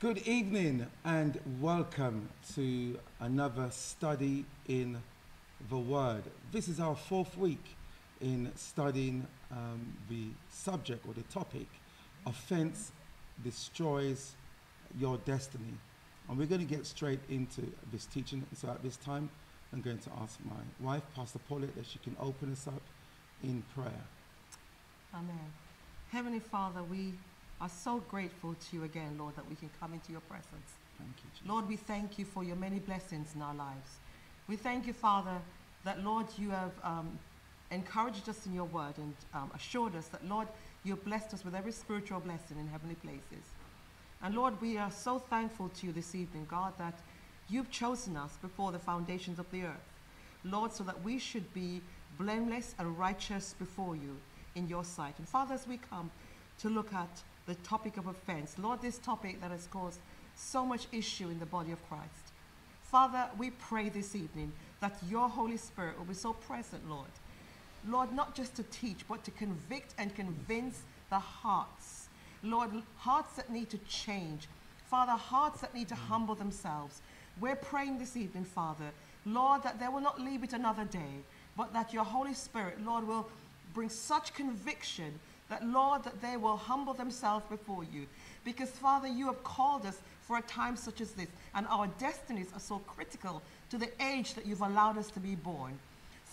Good evening and welcome to another study in the Word. This is our fourth week in studying um, the subject or the topic Offense Destroys Your Destiny. And we're going to get straight into this teaching. So at this time, I'm going to ask my wife, Pastor Paulette, that she can open us up in prayer. Amen. Heavenly Father, we are so grateful to you again, Lord, that we can come into your presence. Thank you, Jesus. Lord, we thank you for your many blessings in our lives. We thank you, Father, that, Lord, you have um, encouraged us in your word and um, assured us that, Lord, you have blessed us with every spiritual blessing in heavenly places. And, Lord, we are so thankful to you this evening, God, that you've chosen us before the foundations of the earth. Lord, so that we should be blameless and righteous before you in your sight. And, Father, as we come to look at the topic of offense, Lord, this topic that has caused so much issue in the body of Christ. Father, we pray this evening that your Holy Spirit will be so present, Lord. Lord, not just to teach, but to convict and convince the hearts. Lord, hearts that need to change. Father, hearts that need to humble themselves. We're praying this evening, Father, Lord, that they will not leave it another day, but that your Holy Spirit, Lord, will bring such conviction that, Lord, that they will humble themselves before you. Because, Father, you have called us for a time such as this, and our destinies are so critical to the age that you've allowed us to be born.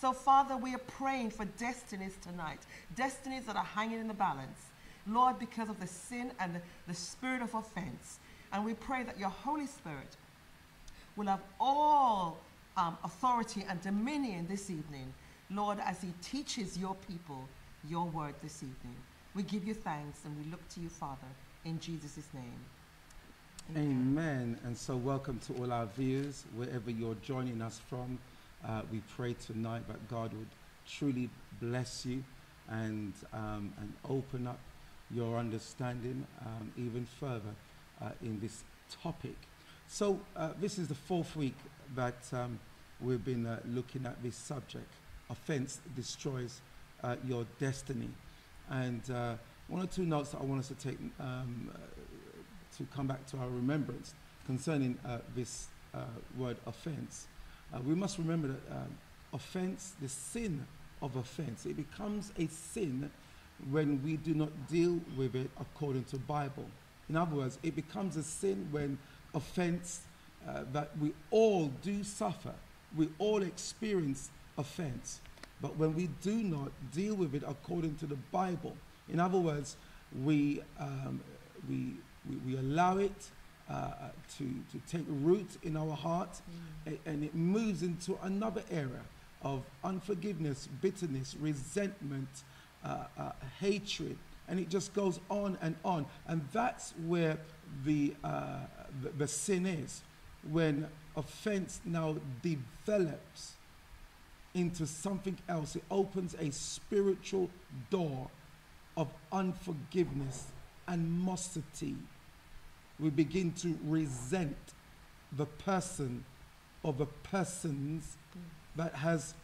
So, Father, we are praying for destinies tonight, destinies that are hanging in the balance. Lord, because of the sin and the, the spirit of offense. And we pray that your Holy Spirit will have all um, authority and dominion this evening, Lord, as he teaches your people your word this evening. We give you thanks and we look to you, Father, in Jesus' name. Amen. And so, welcome to all our viewers, wherever you're joining us from. Uh, we pray tonight that God would truly bless you and, um, and open up your understanding um, even further uh, in this topic. So, uh, this is the fourth week that um, we've been uh, looking at this subject. Offense destroys uh, your destiny. And uh, one or two notes that I want us to take um, uh, to come back to our remembrance concerning uh, this uh, word offense. Uh, we must remember that um, offense, the sin of offense, it becomes a sin when we do not deal with it according to Bible. In other words, it becomes a sin when offense that we all do suffer, we all experience offense. But when we do not deal with it according to the Bible, in other words, we, um, we, we, we, allow it uh, to, to take root in our heart mm. and it moves into another area of unforgiveness, bitterness, resentment, uh, uh, hatred, and it just goes on and on. And that's where the, uh, the, the sin is, when offense now develops into something else. It opens a spiritual door of unforgiveness, animosity. We begin to resent the person or the persons that has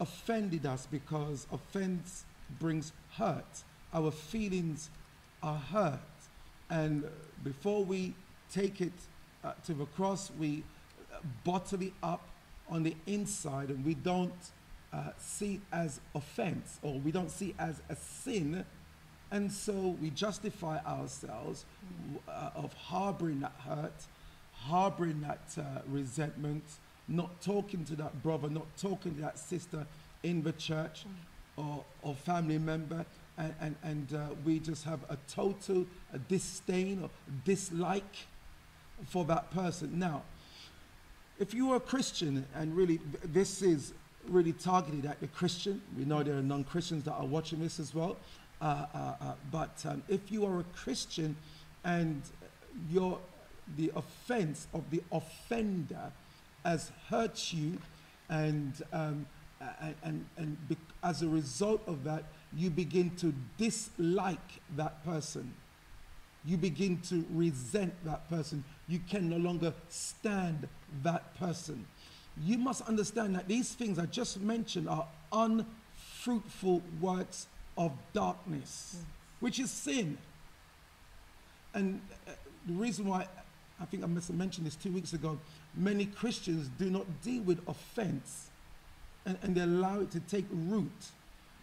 offended us because offense brings hurt. Our feelings are hurt. And before we take it uh, to the cross, we bottle it up on the inside and we don't uh, see it as offense or we don't see it as a sin. And so we justify ourselves uh, of harboring that hurt, harboring that uh, resentment, not talking to that brother, not talking to that sister in the church or, or family member. And, and, and uh, we just have a total a disdain or dislike for that person. Now, if you are a Christian, and really this is really targeted at the Christian, we know there are non Christians that are watching this as well. Uh, uh, uh, but um, if you are a Christian and your, the offense of the offender has hurt you, and, um, and, and, and as a result of that, you begin to dislike that person. You begin to resent that person. You can no longer stand that person. You must understand that these things I just mentioned are unfruitful works of darkness, which is sin. And uh, the reason why I think I must have mentioned this two weeks ago. Many Christians do not deal with offense and, and they allow it to take root.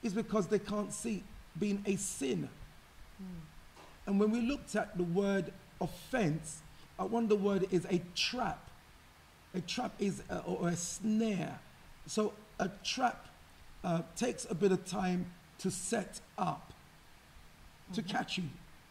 It's because they can't see being a sin. And when we looked at the word offense, I one the word is a trap. A trap is a, or a snare. So a trap uh, takes a bit of time to set up, to catch you,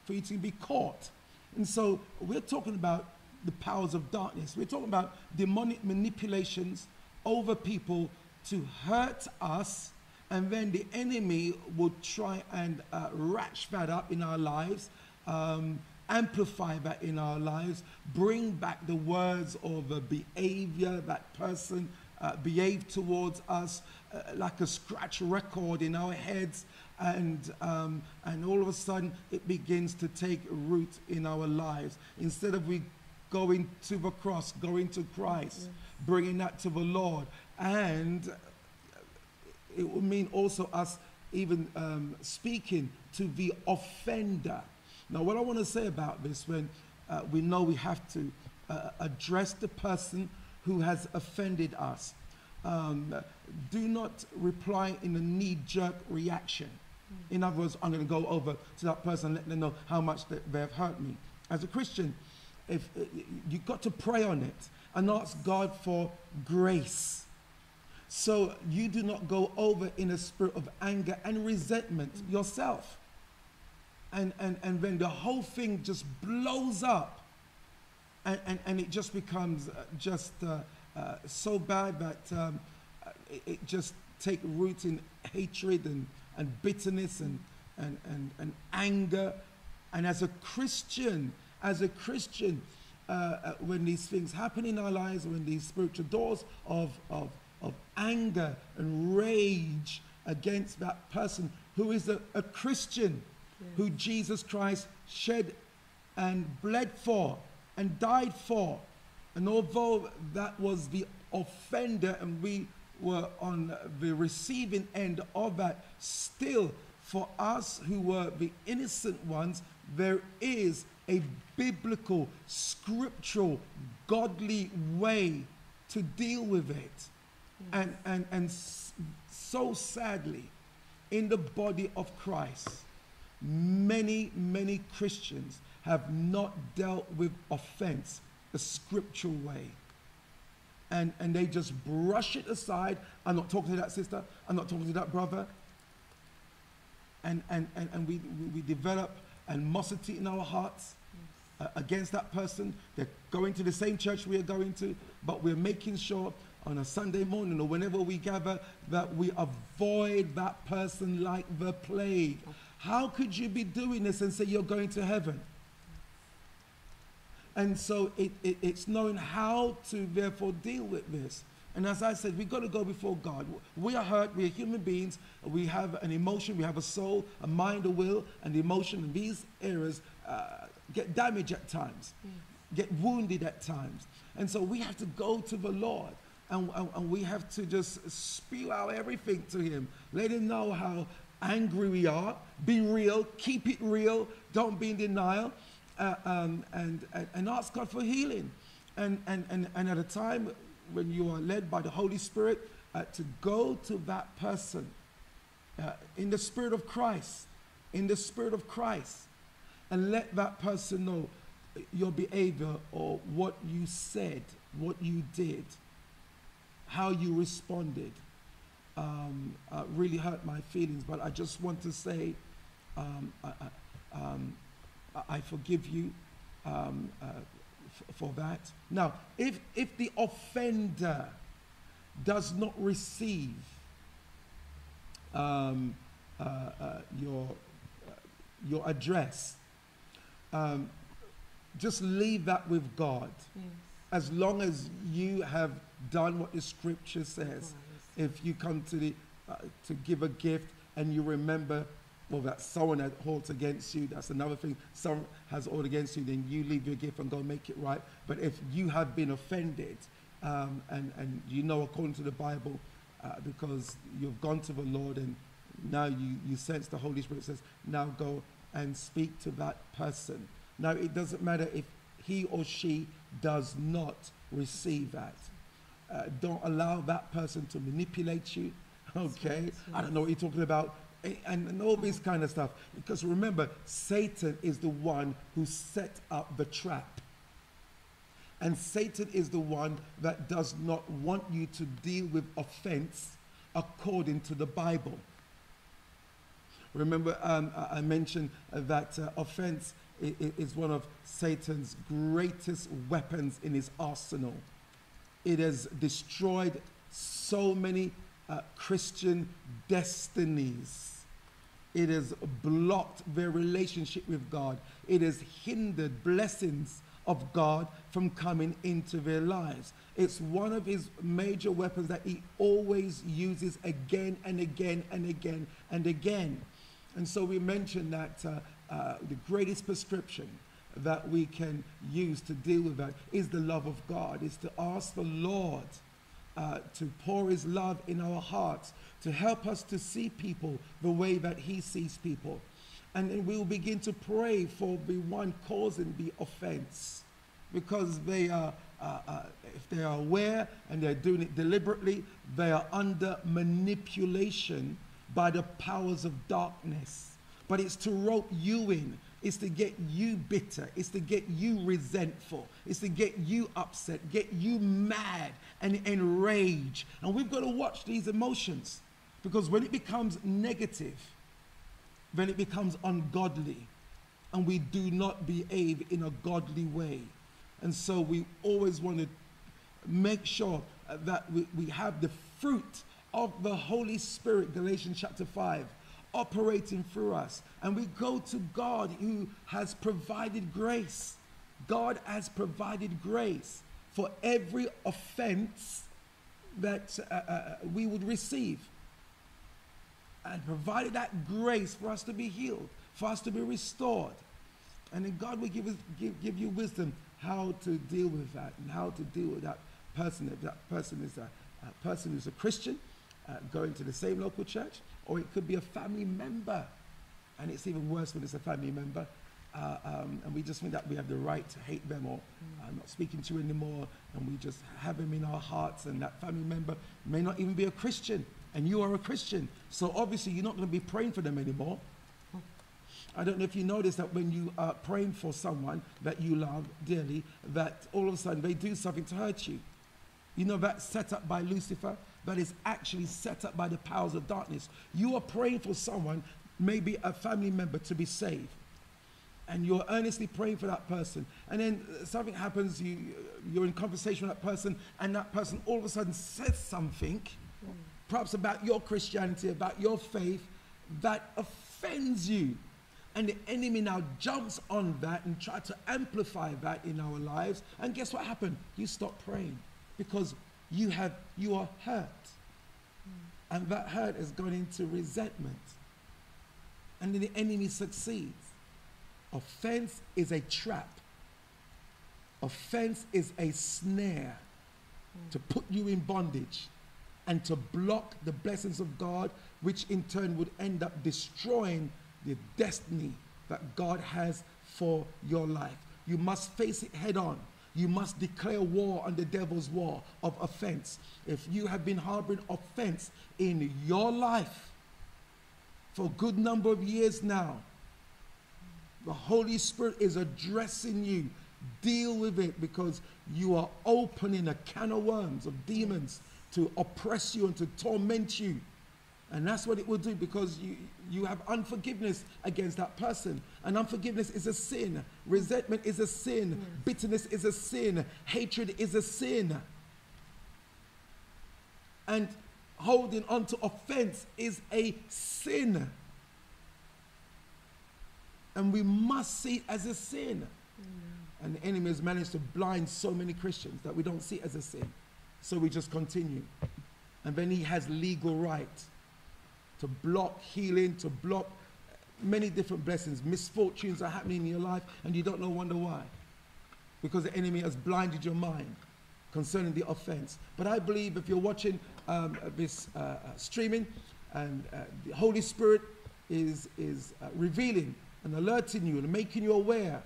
for you to be caught. And so we're talking about the powers of darkness. We're talking about demonic manipulations over people to hurt us, and then the enemy will try and uh, ratchet that up in our lives, um, amplify that in our lives, bring back the words or the behavior that person uh, behaved towards us, uh, like a scratch record in our heads, and um, and all of a sudden it begins to take root in our lives. Instead of we going to the cross, going to Christ, bringing that to the Lord, and it would mean also us even um, speaking to the offender. Now, what I want to say about this, when uh, we know we have to uh, address the person who has offended us, um, do not reply in a knee jerk reaction. In other words, I'm going to go over to that person and let them know how much they, they have hurt me. As a Christian, if uh, you've got to pray on it and ask God for grace. So you do not go over in a spirit of anger and resentment yourself. And, and, and then the whole thing just blows up. And, and, and it just becomes uh, just uh, uh, so bad that um, uh, it, it just take root in hatred and, and bitterness and, and, and, and anger. And as a Christian, as a Christian, uh, uh, when these things happen in our lives, when these spiritual doors of, of, of anger and rage against that person who is a, a Christian, who Jesus Christ shed and bled for and died for. And although that was the offender and we were on the receiving end of that, still for us who were the innocent ones, there is a biblical, scriptural, godly way to deal with it. And, and, and so sadly, in the body of Christ, many, many Christians have not dealt with offense the scriptural way. And, and they just brush it aside. I'm not talking to that sister. I'm not talking to that brother. And, and, and, and we, we, develop animosity in our hearts uh, against that person. They're going to the same church we are going to, but we're making sure on a Sunday morning or whenever we gather that we avoid that person like the plague. How could you be doing this and say you're going to heaven? And so it, it, it's knowing how to therefore deal with this. And as I said, we've got to go before God. We are hurt, we are human beings, we have an emotion, we have a soul, a mind, a will, and the emotion in these areas uh, get damaged at times, get wounded at times. And so we have to go to the Lord and, and, and we have to just spew out everything to Him. Let Him know how angry we are. Be real, keep it real, don't be in denial, uh, um, and, and, and ask God for healing. And, and, and, and at a time when you are led by the Holy Spirit, uh, to go to that person uh, in the Spirit of Christ, in the Spirit of Christ, and let that person know your behavior or what you said, what you did, how you responded. Um, uh, really hurt my feelings, but I just want to say um, I, I, um, I- forgive you um, uh, f- for that. Now, if, if the offender does not receive um, uh, uh, your, uh, your address, um, just leave that with God. Yes. As long as you have done what the scripture says, if you come to the uh, to give a gift and you remember well that someone had holds against you that's another thing. Someone has hold against you then you leave your gift and go make it right. But if you have been offended um, and and you know according to the bible uh, because you've gone to the lord and now you you sense the holy spirit says now go and speak to that person. Now it doesn't matter if he or she does not receive that. Uh, don't allow that person to manipulate you. Okay, I don't know what you're talking about, and, and all this kind of stuff. Because remember, Satan is the one who set up the trap. And Satan is the one that does not want you to deal with offense according to the Bible. Remember, um, I mentioned that uh, offense is one of Satan's greatest weapons in his arsenal. It has destroyed so many uh, Christian destinies. It has blocked their relationship with God. It has hindered blessings of God from coming into their lives. It's one of his major weapons that he always uses again and again and again and again. And so we mentioned that uh, uh, the greatest prescription that we can use to deal with that is the love of God, is to ask the Lord uh, to pour his love in our hearts, to help us to see people the way that he sees people. And then we will begin to pray for the one causing the offense because they are, uh, uh, if they are aware and they're doing it deliberately, they are under manipulation by the powers of darkness. But it's to rope you in, it's to get you bitter, it's to get you resentful, it's to get you upset, get you mad and enraged. And we've got to watch these emotions because when it becomes negative, then it becomes ungodly and we do not behave in a godly way. And so we always want to make sure that we, we have the fruit of the Holy Spirit, Galatians chapter 5, operating through us. And we go to God who has provided grace. God has provided grace for every offense that uh, uh, we would receive. And provided that grace for us to be healed, for us to be restored. And then God will give, us, give, give you wisdom how to deal with that and how to deal with that person. If that person is a, a person who's a Christian, uh, going to the same local church, or it could be a family member. And it's even worse when it's a family member. Uh, um, and we just think that we have the right to hate them or uh, not speaking to anymore, and we just have them in our hearts, and that family member may not even be a Christian, and you are a Christian. So obviously, you're not going to be praying for them anymore. I don't know if you notice that when you are praying for someone that you love dearly, that all of a sudden they do something to hurt you. You know that set up by Lucifer? That is actually set up by the powers of darkness. You are praying for someone, maybe a family member, to be saved. And you're earnestly praying for that person. And then something happens, you, you're in conversation with that person, and that person all of a sudden says something, perhaps about your Christianity, about your faith, that offends you. And the enemy now jumps on that and tries to amplify that in our lives. And guess what happened? You stop praying because you have you are hurt. Mm. And that hurt has gone into resentment. And then the enemy succeeds. Offense is a trap. Offense is a snare mm. to put you in bondage and to block the blessings of God, which in turn would end up destroying the destiny that God has for your life. You must face it head on. You must declare war on the devil's war of offense. If you have been harboring offense in your life for a good number of years now, the Holy Spirit is addressing you. Deal with it because you are opening a can of worms of demons to oppress you and to torment you. And that's what it will do because you, you have unforgiveness against that person. And unforgiveness is a sin. Resentment is a sin. Yes. Bitterness is a sin. Hatred is a sin. And holding on to offense is a sin. And we must see it as a sin. Mm. And the enemy has managed to blind so many Christians that we don't see it as a sin. So we just continue. And then he has legal right to block healing, to block many different blessings. Misfortunes are happening in your life and you don't know wonder why. Because the enemy has blinded your mind concerning the offense. But I believe if you're watching um, this uh, uh, streaming and uh, the Holy Spirit is, is uh, revealing and alerting you and making you aware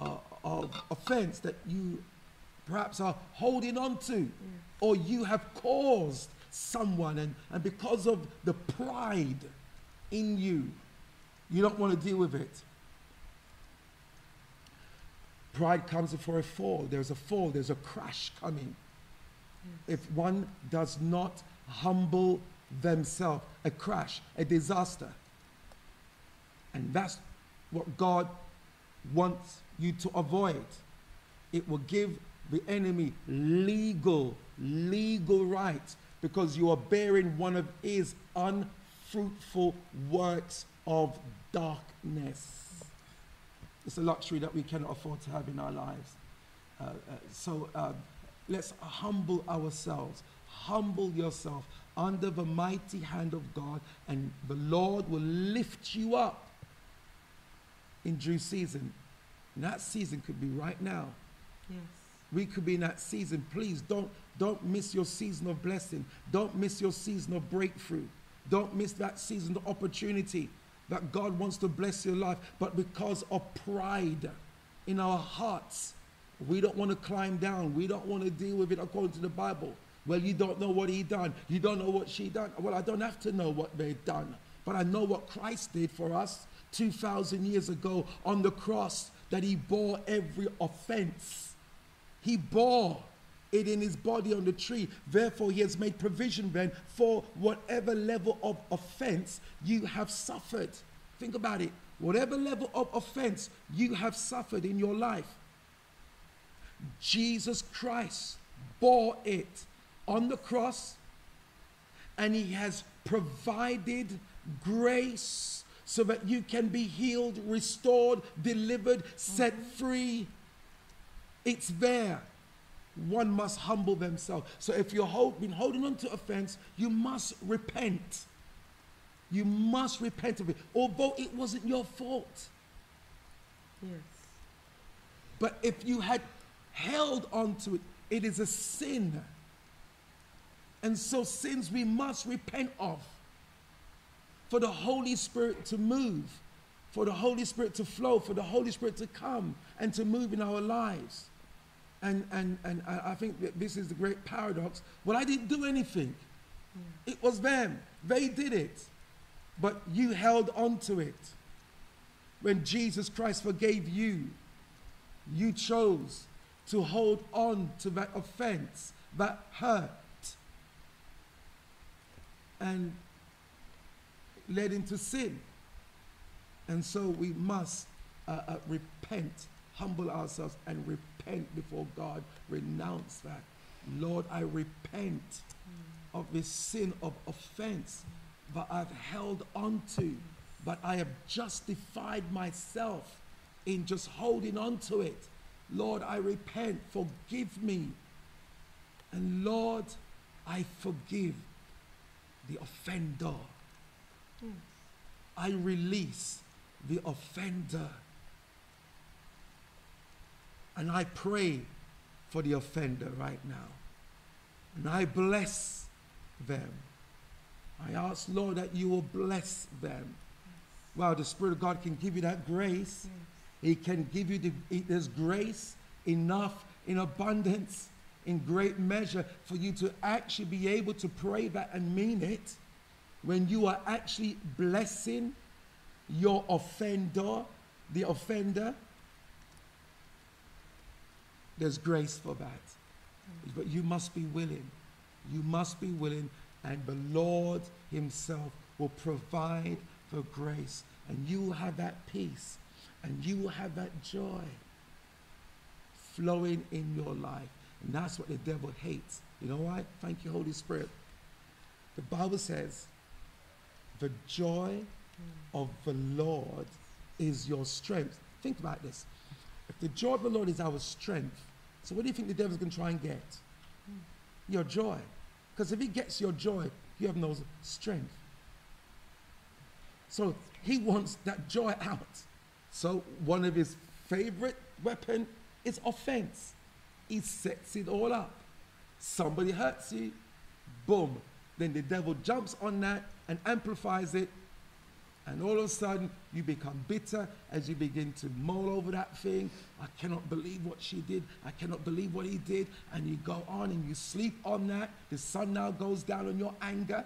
uh, of offense that you perhaps are holding on to, or you have caused someone, and, and because of the pride in you, you don't want to deal with it. Pride comes before a fall. There's a fall, there's a crash coming. If one does not humble themselves, a crash, a disaster. And that's what God wants you to avoid. It will give the enemy legal, legal right because you are bearing one of his unfruitful works of darkness. It's a luxury that we cannot afford to have in our lives. Uh, uh, so uh, let's humble ourselves. Humble yourself under the mighty hand of God, and the Lord will lift you up in due season. And that season could be right now. Yes. We could be in that season. Please don't, don't miss your season of blessing. Don't miss your season of breakthrough. Don't miss that season of opportunity that God wants to bless your life. But because of pride in our hearts, we don't want to climb down. We don't want to deal with it according to the Bible. Well, you don't know what he done. You don't know what she done. Well, I don't have to know what they've done. But I know what Christ did for us 2,000 years ago on the cross, that he bore every offense. He bore it in his body on the tree. Therefore, he has made provision then for whatever level of offense you have suffered. Think about it. Whatever level of offense you have suffered in your life, Jesus Christ bore it on the cross and he has provided grace so that you can be healed, restored, delivered, set free. It's there. One must humble themselves. So if you've hold, been holding on to offense, you must repent. You must repent of it, although it wasn't your fault. Yes. But if you had held on to it, it is a sin. And so, sins we must repent of for the Holy Spirit to move, for the Holy Spirit to flow, for the Holy Spirit to come and to move in our lives. And, and, and I think that this is the great paradox. Well, I didn't do anything, it was them. They did it. But you held on to it. When Jesus Christ forgave you, you chose to hold on to that offense, that hurt, and led into sin. And so we must uh, uh, repent, humble ourselves, and repent before God. Renounce that. Lord, I repent of this sin of offense that I've held on to, but I have justified myself in just holding on to it. Lord, I repent. Forgive me. And Lord, I forgive the offender. I release the offender. And I pray for the offender right now. And I bless them. I ask, Lord, that you will bless them. Wow, the Spirit of God can give you that grace. He can give you the, there's grace enough in abundance, in great measure, for you to actually be able to pray that and mean it when you are actually blessing your offender, the offender. There's grace for that. But you must be willing. You must be willing, and the Lord Himself will provide for grace, and you will have that peace, and you will have that joy flowing in your life. And that's what the devil hates. You know why? Thank you, Holy Spirit. The Bible says, the joy of the Lord is your strength. Think about this. If the joy of the Lord is our strength, so what do you think the devil's going to try and get? Your joy. Because if he gets your joy, you have no strength. So he wants that joy out. So one of his favorite weapon is offense. He sets it all up. Somebody hurts you, boom. Then the devil jumps on that and amplifies it And all of a sudden, you become bitter as you begin to mull over that thing. I cannot believe what she did. I cannot believe what he did. And you go on and you sleep on that. The sun now goes down on your anger.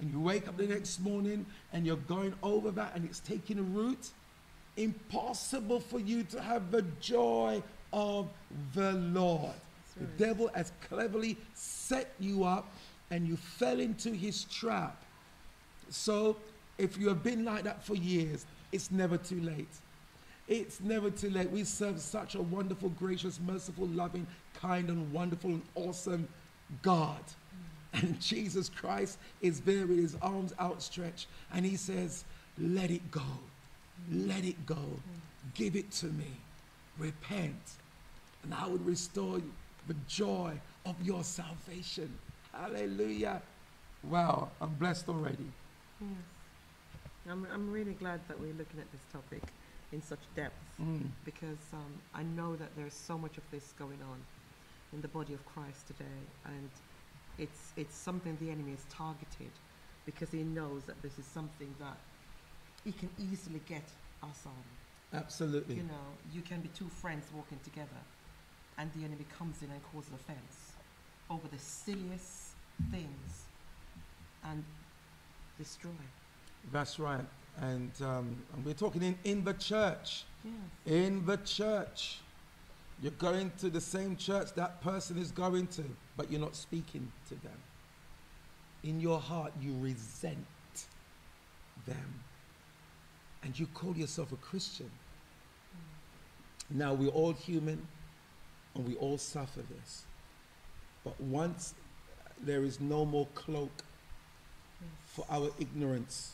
And you wake up the next morning and you're going over that and it's taking a root. Impossible for you to have the joy of the Lord. The devil has cleverly set you up and you fell into his trap. So, if you have been like that for years, it's never too late. It's never too late. We serve such a wonderful, gracious, merciful, loving, kind, and wonderful and awesome God. And Jesus Christ is there with his arms outstretched, and he says, Let it go. Let it go. Give it to me. Repent, and I will restore you the joy of your salvation. Hallelujah. Wow, I'm blessed already. Yes. I'm, I'm really glad that we're looking at this topic in such depth Mm. because um, I know that there's so much of this going on in the body of Christ today, and it's it's something the enemy has targeted because he knows that this is something that he can easily get us on. Absolutely. You know, you can be two friends walking together, and the enemy comes in and causes offense over the silliest things and destroy. That's right. And, um, and we're talking in, in the church. Yes. In the church. You're going to the same church that person is going to, but you're not speaking to them. In your heart, you resent them. And you call yourself a Christian. Now, we're all human and we all suffer this. But once there is no more cloak for our ignorance,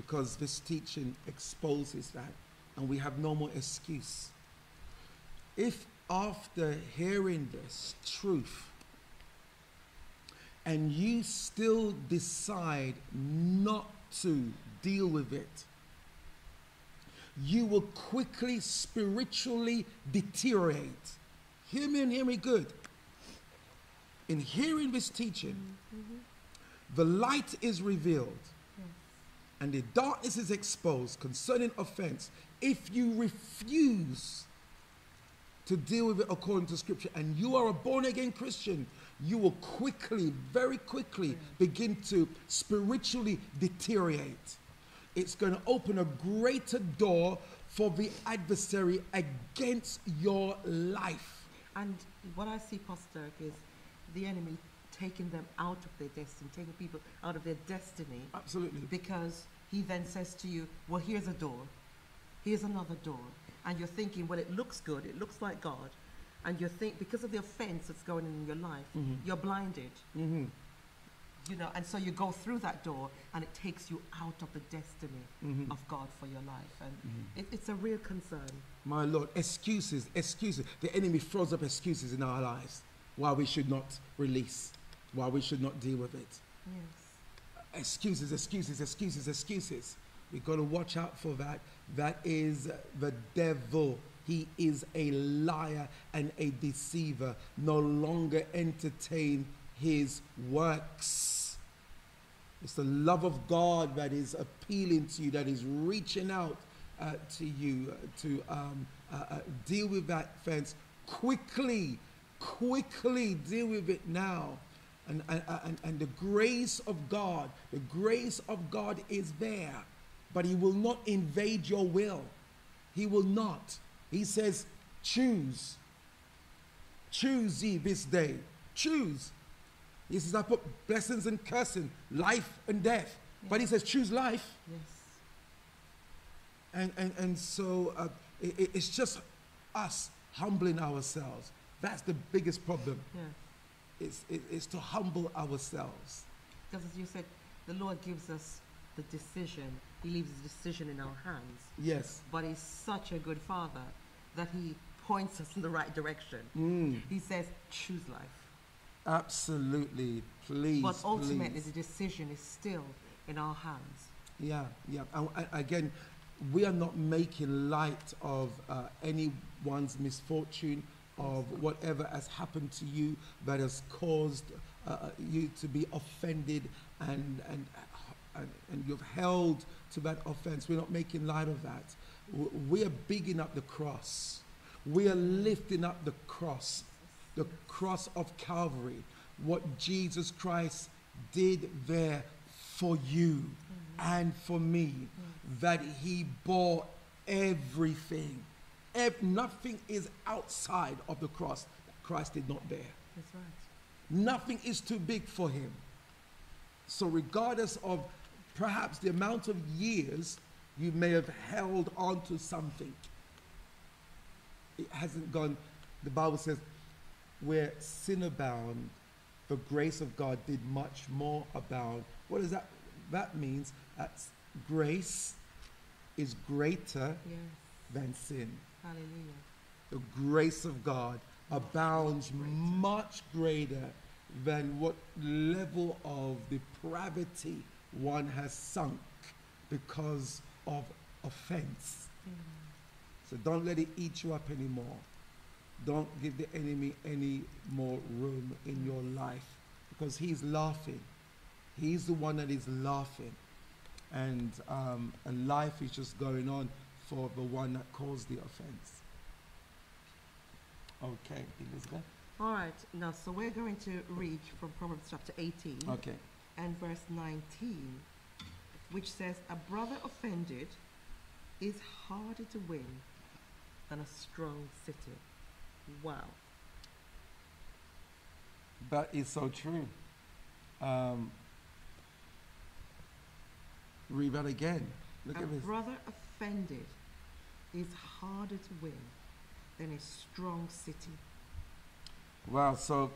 because this teaching exposes that, and we have no more excuse. If after hearing this truth, and you still decide not to deal with it, you will quickly spiritually deteriorate. Hear me and hear me good. In hearing this teaching, mm-hmm. the light is revealed and the darkness is exposed concerning offense if you refuse to deal with it according to scripture and you are a born again christian you will quickly very quickly begin to spiritually deteriorate. It's going to open a greater door for the adversary against your life. And what I see, Pastor, is the enemy taking them out of their destiny, taking people out of their destiny, absolutely because he then says to you, Well, here's a door, here's another door. And you're thinking, Well, it looks good, it looks like God. And you think, because of the offense that's going on in your life, Mhm. you're blinded. hmm You know, and so you go through that door and it takes you out of the destiny Mhm. of God for your life. And Mhm. it, it's a real concern. My Lord, excuses, excuses. The enemy throws up excuses in our lives why we should not release, why we should not deal with it. Yes. Excuses, excuses, excuses, excuses. We've got to watch out for that. That is the devil. He is a liar and a deceiver. No longer entertain his works. It's the love of God that is appealing to you, that is reaching out uh, to you uh, to um, uh, uh, deal with that fence quickly, quickly deal with it now. And, and, and, the grace of God, the grace of God is there, but He will not invade your will. He will not. He says, choose. Choose ye this day. Choose. He says, I put blessings and cursing, life and death. But he says, choose life. Yes. And, and, and so uh, it- it's just us humbling ourselves. That's the biggest problem. Yeah. It's, it, it's to humble ourselves. Because as you said, the Lord gives us the decision. He leaves the decision in our hands. Yes. But He's such a good Father that He points us in the right direction. Mm, He says, choose life. absolutely. Please. but ultimately, please. the decision is still in our hands. Yeah, yeah. And, and again, we are not making light of uh, anyone's misfortune, of whatever has happened to you that has caused uh, uh, you to be offended and, and, and, and you've held to that offense. We're not making light of that. We are bigging up the cross. We are lifting up the cross, the cross of Calvary, what Jesus Christ did there for you and for me, that he bore everything. Ev- nothing is outside of the cross that Christ did not bear. That's right. Nothing is too big for him. So, regardless of perhaps the amount of years you may have held on to something, it hasn't gone. The Bible says, where sin abound, the grace of God did much more abound. What does that? That means that grace is greater Yes. than sin Hallelujah. the grace of God abounds much greater than what level of depravity one has sunk because of offense. So don't let it eat you up anymore. Don't give the enemy any more room in your life because he's laughing. He's the one that is laughing. And, um, life is just going on for the one that caused the offense. Okay, Elizabeth. All right. Now, so we're going to read from Proverbs chapter 18 Okay. and verse 19, which says, A brother offended is harder to win than a strong city. Wow. That is so true. Um, read that again. Look a at this. brother offended is harder to win than a strong city. Wow, so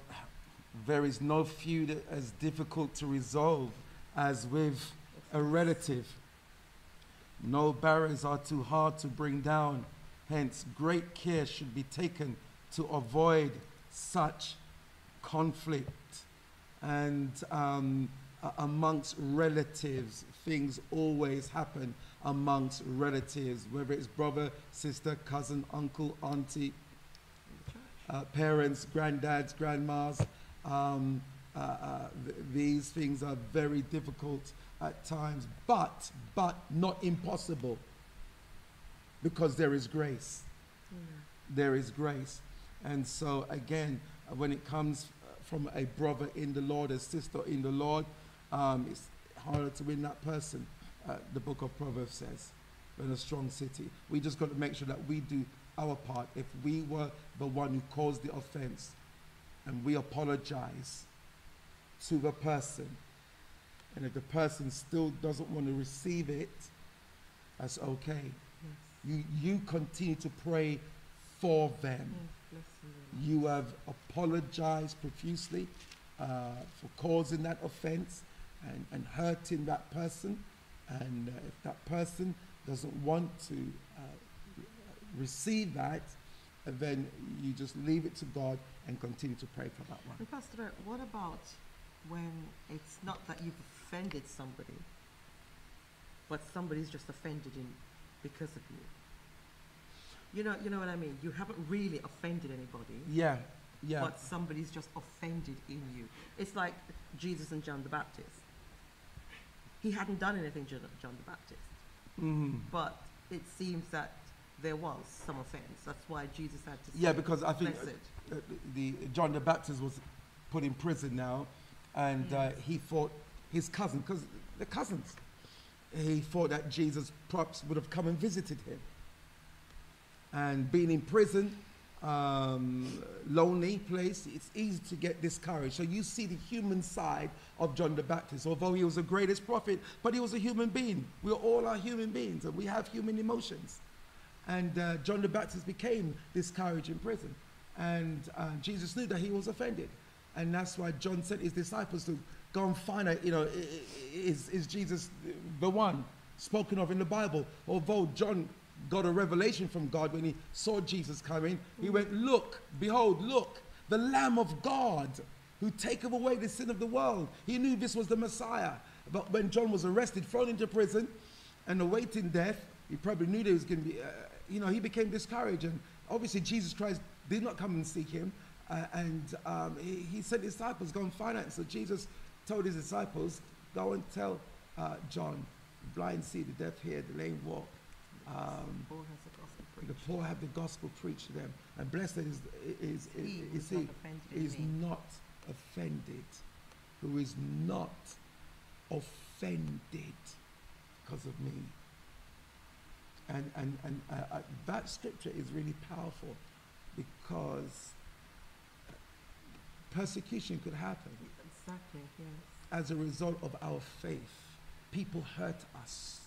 there is no feud as difficult to resolve as with a relative. No barriers are too hard to bring down. Hence, great care should be taken to avoid such conflict. And um, a- amongst relatives, things always happen amongst relatives, whether it's brother, sister, cousin, uncle, auntie, in the church. uh, parents, granddads, grandmas. Um, uh, uh, th- these things are very difficult at times, but but not impossible, because there is grace. There is grace, and so again, uh, when it comes uh, from a brother in the Lord, a sister in the Lord, um, it's harder to win that person. Uh, the book of Proverbs says, than a strong city. We just got to make sure that we do our part. If we were the one who caused the offense, and we apologize to the person, and if the person still doesn't want to receive it, that's okay. Yes. You you continue to pray for them. Yes, you, have apologized profusely uh, for causing that offense and, and hurting that person. And uh, if that person doesn't want to uh, receive that, uh, then you just leave it to God and continue to pray for that one. And Pastor, what about when it's not that you've offended somebody, but somebody's just offended in because of you? You know, you know what I mean. You haven't really offended anybody, Yeah, yeah. but somebody's just offended in you. It's like Jesus and John the Baptist. He hadn't done anything, John, John the Baptist, Mhm. but it seems that there was some offense. That's why Jesus had to. Yeah, because I think uh, the, the John the Baptist was put in prison now, and uh, he thought his cousin, because the cousins, he thought that Jesus perhaps would have come and visited him. And being in prison, um, lonely place, it's easy to get discouraged. So you see the human side of John the Baptist. Although he was the greatest prophet, but he was a human being. We all are human beings, and we have human emotions. And uh, John the Baptist became discouraged in prison. And uh, Jesus knew that he was offended. And that's why John sent his disciples to go and find out, you know, is, is Jesus the one spoken of in the Bible? Although John got a revelation from God when he saw Jesus coming, he went, Look, behold, look, the Lamb of God who taketh away the sin of the world. He knew this was the Messiah. But when John was arrested, thrown into prison, and awaiting death, he probably knew there was going to be, uh, you know, he became discouraged. And obviously, Jesus Christ did not come and seek him. Uh, and um, he, he sent his disciples, go and find out. So Jesus told his disciples, go and tell uh, John, blind see, the deaf hear, the lame walk. Um, the poor have the gospel preached to them. And blessed is, is, is, He is, he not offended is me. not offended, who is not offended because of me. And, and, and uh, uh, that scripture is really powerful because persecution could happen Exactly, yes. as a result of our faith. People hurt us.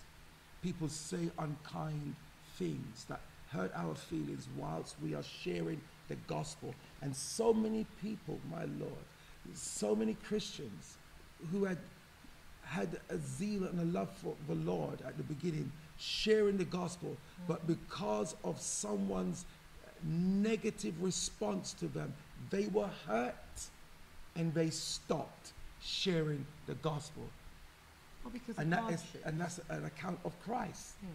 People say unkind things that hurt our feelings whilst we are sharing the gospel. And so many people, my Lord, so many Christians who had had a zeal and a love for the Lord at the beginning, sharing the gospel, but because of someone's negative response to them, they were hurt and they stopped sharing the gospel. Because And, of that is, and that's an account of Christ. Yes,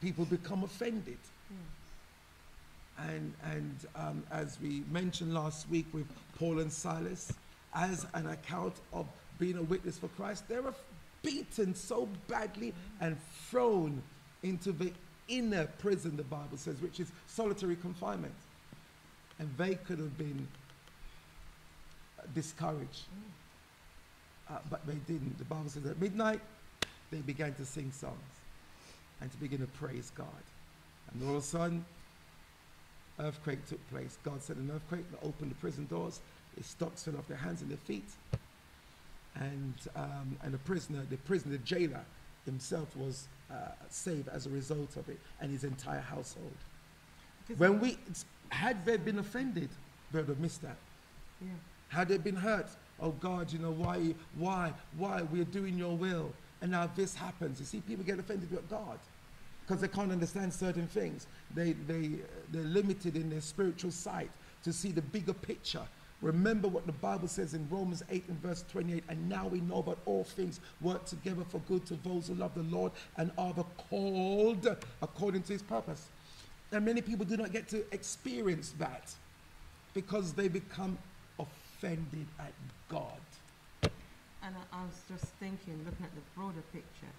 People become offended. yes. And, and um, as we mentioned last week with Paul and Silas, as an account of being a witness for Christ, they were beaten so badly and thrown into the inner prison, the Bible says, which is solitary confinement. And they could have been discouraged, uh, but they didn't. The Bible says at midnight, they began to sing songs and to begin to praise God. And all of a sudden, earthquake took place. God sent an earthquake that opened the prison doors. The stocks fell off their hands and their feet. And, um, and the prisoner, the prisoner, the jailer himself was uh, saved as a result of it and his entire household. Because When we, had they been offended, they would have missed that. yeah. Had they been hurt, oh God, you know, why, why, why? We're doing your will. And now this happens. You see, people get offended with God because they can't understand certain things. They, they, they're limited in their spiritual sight to see the bigger picture. Remember what the Bible says in Romans 8 and verse 28 and now we know that all things work together for good to those who love the Lord and are the called according to his purpose. And many people do not get to experience that because they become offended at God. And I, I was just thinking, looking at the broader picture,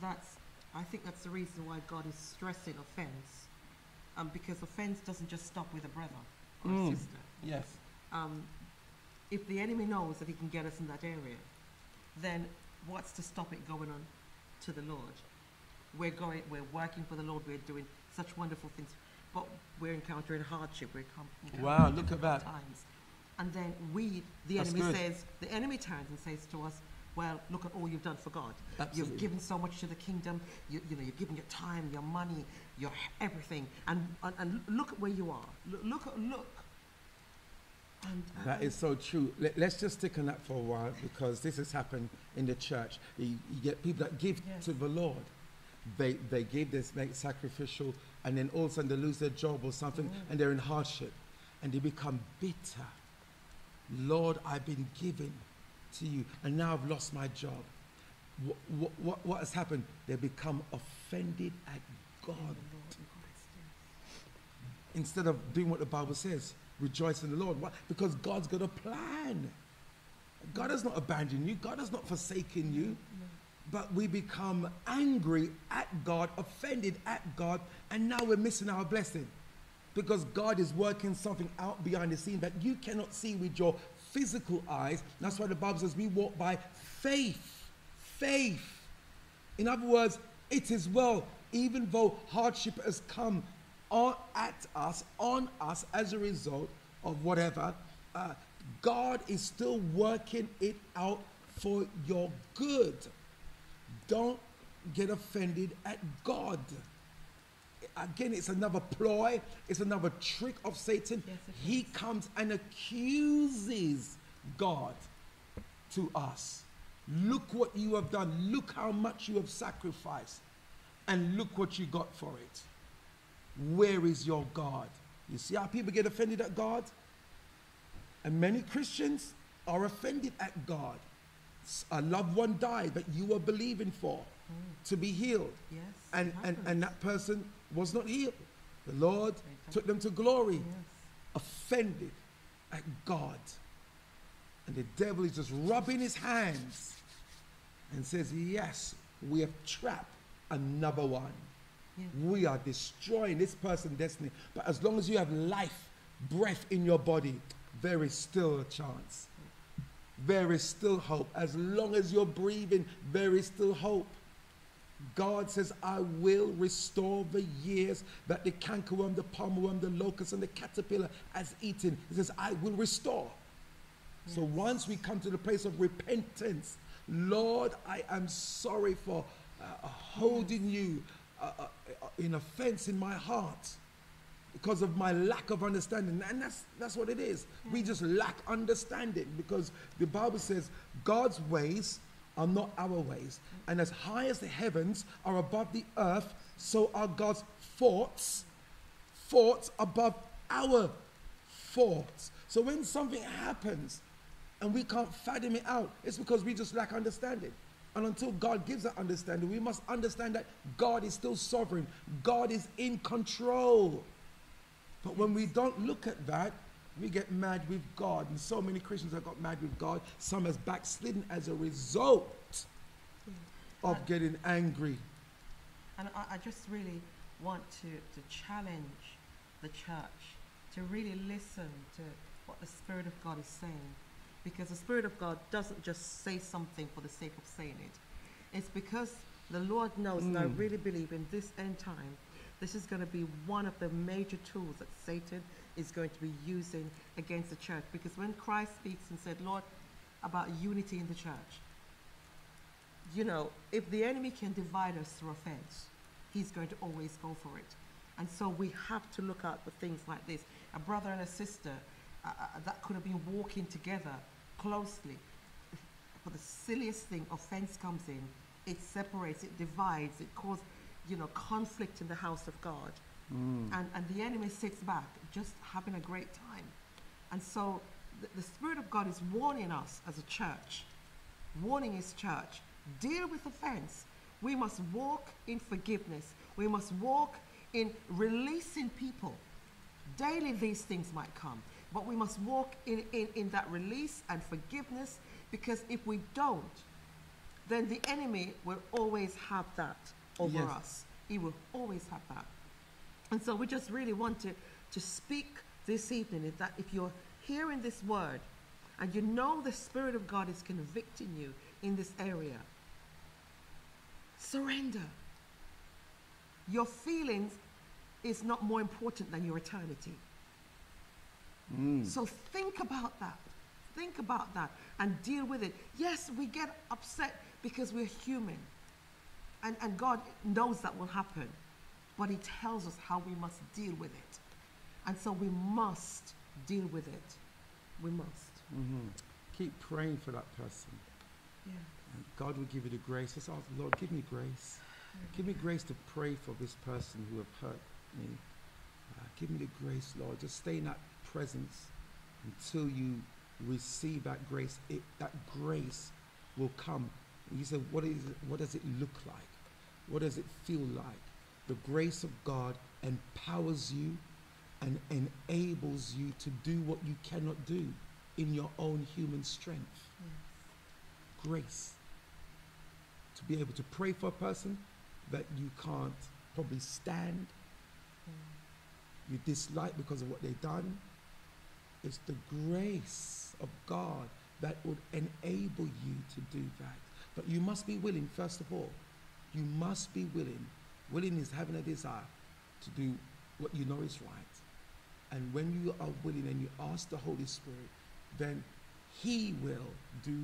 that's, I think that's the reason why God is stressing offense. Um, because offense doesn't just stop with a brother or Mm. a sister. Yes. Um, if the enemy knows that he can get us in that area, then what's to stop it going on to the Lord? We're going, we're working for the Lord, we're doing such wonderful things, but we're encountering hardship, we're encountering Wow, look at that. times. And then we, the That's enemy good. says, the enemy turns and says to us, well, look at all you've done for God. Absolutely. You've given so much to the kingdom. You, you know, you've given your time, your money, your everything, and and, and look at where you are. Look, look, at- look. And, That is so true. Let, us just stick on that for a while because this has happened in the church. You, you get people that give Yes. to the Lord. They, they give this, make sacrificial, and then all of a sudden they lose their job or something Mm. and they're in hardship and they become bitter. Lord, I've been given to you and now I've lost my job. What, what, what, has happened? They become offended at God. instead of doing what the Bible says, rejoice in the Lord. Why? Because God's got a plan. God has not abandoned you, God has not forsaken you. But we become angry at God, offended at God, and now we're missing our blessing. Because God is working something out behind the scene that you cannot see with your physical eyes. That's why the Bible says we walk by faith. Faith. In other words, it is well, even though hardship has come on, at us, on us as a result of whatever, uh, God is still working it out for your good. Don't get offended at God. Again, it's another ploy, it's another trick of Satan. Yes, he is. comes and accuses God to us. Look what you have done. Look how much you have sacrificed. And look what you got for it. Where is your God? You see how people get offended at God? And many Christians are offended at God. A loved one died that you were believing for to be healed. Yes. And, and, and that person was not healed. The Lord took them to glory Yes. offended at God. And the devil is just rubbing his hands and says, Yes, we have trapped another one. Yeah. We are destroying this person's destiny. But as long as you have life, breath in your body, there is still a chance. There is still hope. As long as you're breathing, there is still hope. God says, I will restore the years that the cankerworm, the palmerworm, the locust, and the caterpillar has eaten. He says, I will restore. So once we come to the place of repentance, Lord, I am sorry for uh, holding you uh, uh, uh, in offense in my heart because of my lack of understanding. And that's, that's what it is. We just lack understanding because the Bible says God's ways are not our ways. And as high as the heavens are above the earth, so are God's thoughts, thoughts above our thoughts. So when something happens and we can't fathom it out, it's because we just lack understanding. And until God gives that understanding, we must understand that God is still sovereign, God is in control. But when we don't look at that, we get mad with God. And so many Christians have got mad with God. Some has backslidden as a result of getting angry. And I, I just really want to, to challenge the church to really listen to what the Spirit of God is saying. Because the Spirit of God doesn't just say something for the sake of saying it. It's because the Lord knows, and I Mm. really believe in this end time, this is going to be one of the major tools that Satan is going to be using against the church. Because when Christ speaks and said, Lord, about unity in the church, you know, if the enemy can divide us through offense, he's going to always go for it. And so we have to look out for things like this. A brother and a sister uh, uh, that could have been walking together closely. But the silliest thing, offense comes in, it separates, it divides, it causes, you know, conflict in the house of God. Mm. And, and the enemy sits back, just having a great time. And so the, the Spirit of God is warning us as a church, warning His church, deal with offense. We must walk in forgiveness. We must walk in releasing people. Daily, these things might come, but we must walk in, in, in that release and forgiveness because if we don't, then the enemy will always have that over Yes. us. He will always have that. And so we just really want to, to speak this evening is that if you're hearing this word and you know the Spirit of God is convicting you in this area, surrender. Your feelings is not more important than your eternity. Mm. So think about that. Think about that and deal with it. Yes, we get upset because we're human. And, and God knows that will happen. But He tells us how we must deal with it. And so we must deal with it. We must. Mhm. Keep praying for that person. Yeah. And God will give you the grace. Just ask the Lord, give me grace. Give me grace to pray for this person who have hurt me. Uh, give me the grace, Lord. Just stay in that presence until you receive that grace. It, that grace will come. And you say, what, is what does it look like? What does it feel like? The grace of God empowers you and enables you to do what you cannot do in your own human strength. Grace. To be able to pray for a person that you can't probably stand, mm. you dislike because of what they've done. It's the grace of God that would enable you to do that. But you must be willing, first of all. You must be willing. Willing is having a desire to do what you know is right. And when you are willing and you ask the Holy Spirit, then He will do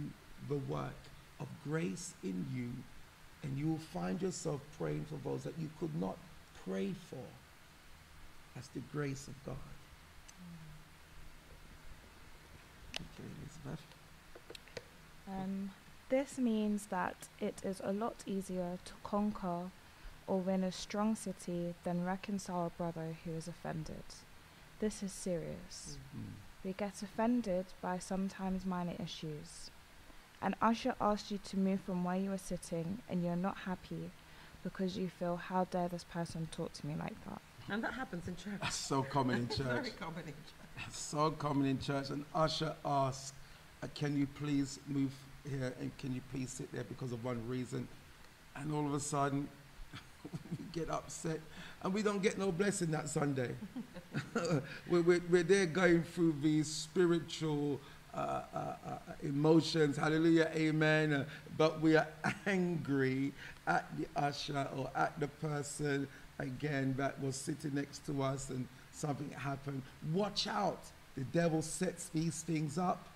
the work of grace in you, and you will find yourself praying for those that you could not pray for. That's the grace of God. Okay, Elizabeth. Um, this means that it is a lot easier to conquer or win a strong city than reconcile a brother who is offended. This is serious. Mm. We get offended by sometimes minor issues. An usher asks you to move from where you are sitting and you're not happy because you feel, how dare this person talk to me like that? And that happens in church. That's so common in church. Very common in church. so common in church. And usher asks, uh, "Can you please move here and can you please sit there because of one reason?" And all of a sudden, we get upset and we don't get no blessing that Sunday. we're, we're, we're there going through these spiritual uh, uh, uh, emotions, hallelujah, amen. Uh, but we are angry at the usher or at the person again that was sitting next to us and something happened. Watch out. The devil sets these things up.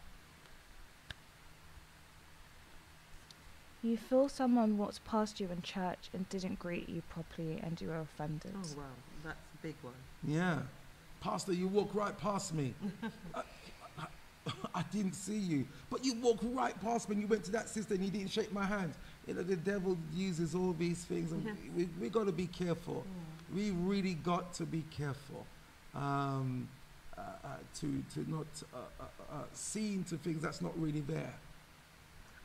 You feel someone walked past you in church and didn't greet you properly and you were offended. Oh, wow. That's a big one. Yeah. Pastor, you walk right past me. I, I, I didn't see you. But you walked right past me and you went to that sister and you didn't shake my hand. You know, the devil uses all these things and Yeah. we, we got to be careful. We really got to be careful um, uh, uh, to, to not uh, uh, uh, see into things that's not really there.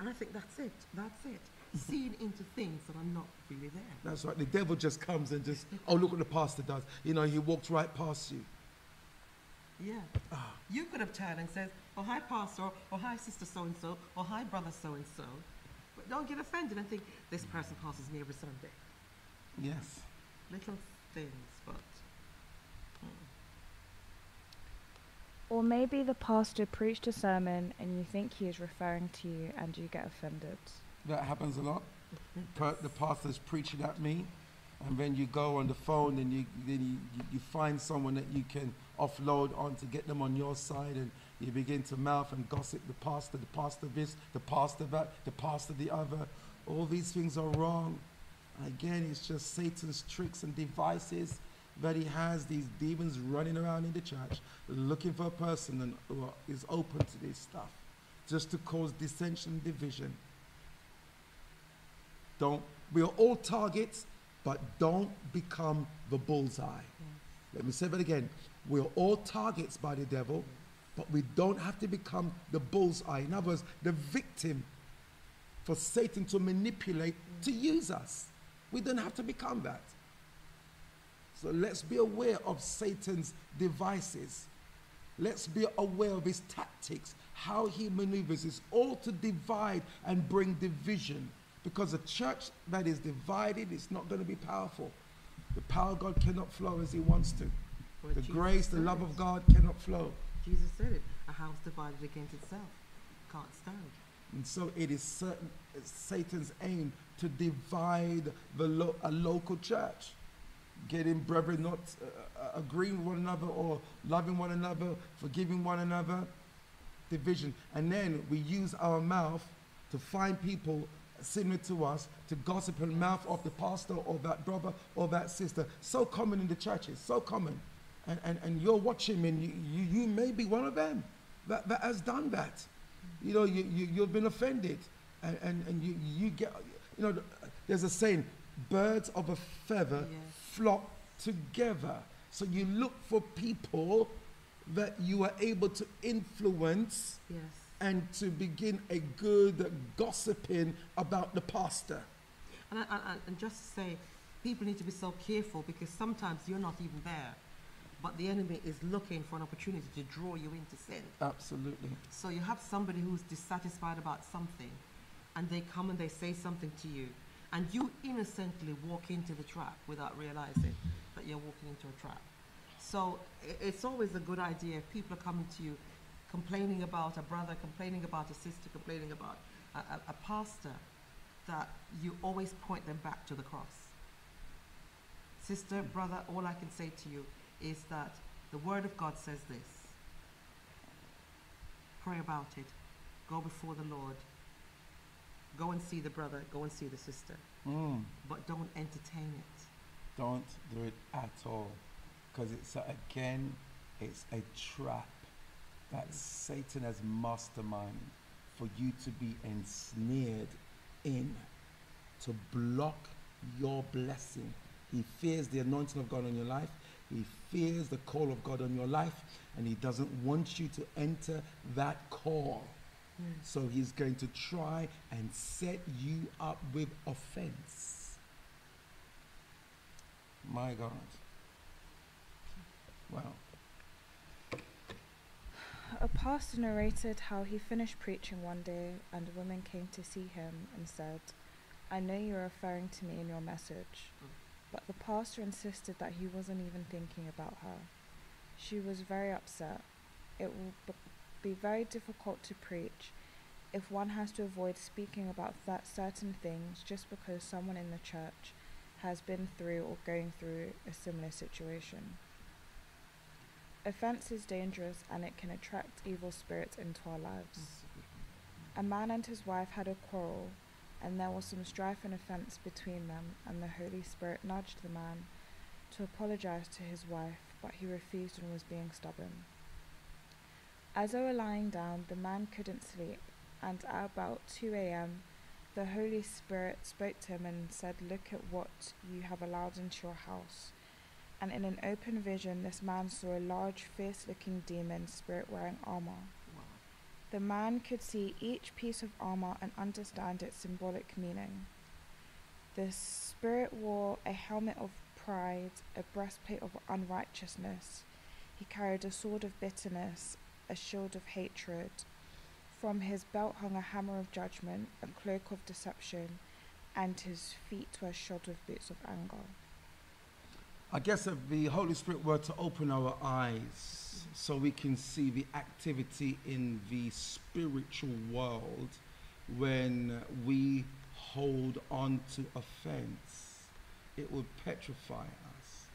And I think that's it. That's it. Seeing into things that are not really there. That's right. The devil just comes and just, oh, look what the pastor does. You know, he walks right past you. Yeah. Ah. You could have turned and said, oh, hi, Pastor, or hi, Sister so and so, or hi, Brother so and so. But don't get offended and think, this person passes me every Sunday. Yes. Little things, but. Or maybe the pastor preached a sermon and you think he is referring to you and you get offended. That happens a lot. The pastor's preaching at me, and then you go on the phone and you then you, you, you find someone that you can offload on to get them on your side, and you begin to mouth and gossip the pastor, the pastor this, the pastor that, the pastor the other. All these things are wrong. Again, it's just Satan's tricks and devices that he has these demons running around in the church looking for a person and, who open to this stuff just to cause dissension and division. Don't, we are all targets, but don't become the bullseye. Let me say that again. We are all targets by the devil, but we don't have to become the bullseye. In other words, the victim for Satan to manipulate, to mm. use us. We don't have to become that. So let's be aware of Satan's devices. Let's be aware of his tactics, how he maneuvers. It's all to divide and bring division. Because a church that is divided is not going to be powerful. The power of God cannot flow as he wants to. Well, The Jesus grace, the love it. of God cannot flow. Jesus said it. A house divided against itself can't stand. And so it is certain, it's Satan's aim to divide the lo- a local church. Getting brethren not uh, uh, agreeing with one another or loving one another, forgiving one another, division. And then we use our mouth to find people similar to us to gossip and mouth off the pastor or that brother or that sister. So common in the churches, so common. And, and, and you're watching me and you, you, you may be one of them that, that has done that. You know, you, you, you've been offended. And, and, and you, you get, you know, there's a saying, birds of a feather Yes. Flock together. So you look for people that you are able to influence Yes. and to begin a good gossiping about the pastor. And, I, I, and just to say, people need to be so careful because sometimes you're not even there, but the enemy is looking for an opportunity to draw you into sin. Absolutely. So you have somebody who's dissatisfied about something, and they come and they say something to you, and you innocently walk into the trap without realizing that you're walking into a trap. So it's always a good idea if people are coming to you complaining about a brother, complaining about a sister, complaining about a, a, a pastor, that you always point them back to the cross. Sister, brother, all I can say to you is that the Word of God says this pray about it, go before the Lord, go and see the brother, go and see the sister, Mm. but don't entertain it. Don't do it at all. Because it's, uh, again, it's a trap that Satan has masterminded for you to be ensnared in, to block your blessing. He fears the anointing of God on your life. He fears the call of God on your life. And he doesn't want you to enter that call. So he's going to try and set you up with offense. My God. Wow. A pastor narrated how he finished preaching one day and a woman came to see him and said, I know you're referring to me in your message. But the pastor insisted that he wasn't even thinking about her. She was very upset. It will be very difficult to preach if one has to avoid speaking about that certain things just because someone in the church has been through or going through a similar situation. Offense is dangerous and it can attract evil spirits into our lives. A man and his wife had a quarrel, and there was some strife and offense between them, and the Holy Spirit nudged the man to apologize to his wife, but he refused and was being stubborn. As they were lying down, the man couldn't sleep, and at about 2 a.m., the Holy Spirit spoke to him and said, Look at what you have allowed into your house. And in an open vision, this man saw a large, fierce looking demon spirit wearing armor. Wow. The man could see each piece of armor and understand its symbolic meaning. The spirit wore a helmet of pride, a breastplate of unrighteousness. He carried a sword of bitterness, a shield of hatred. From his belt hung a hammer of judgment, a cloak of deception, and his feet were shod with boots of anger. I guess if the Holy Spirit were to open our eyes so we can see the activity in the spiritual world when we hold on to offense, it would petrify us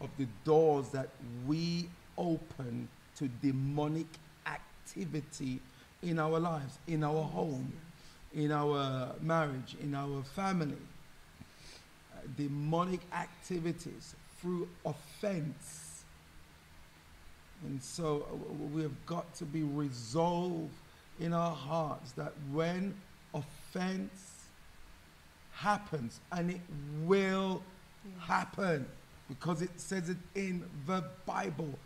of the doors that we open to demonic activity in our lives, in our home, in our marriage, in our family. Uh, demonic activities through offense. And so uh, we have got to be resolved in our hearts that when offense happens, and it will happen because it says it in the Bible.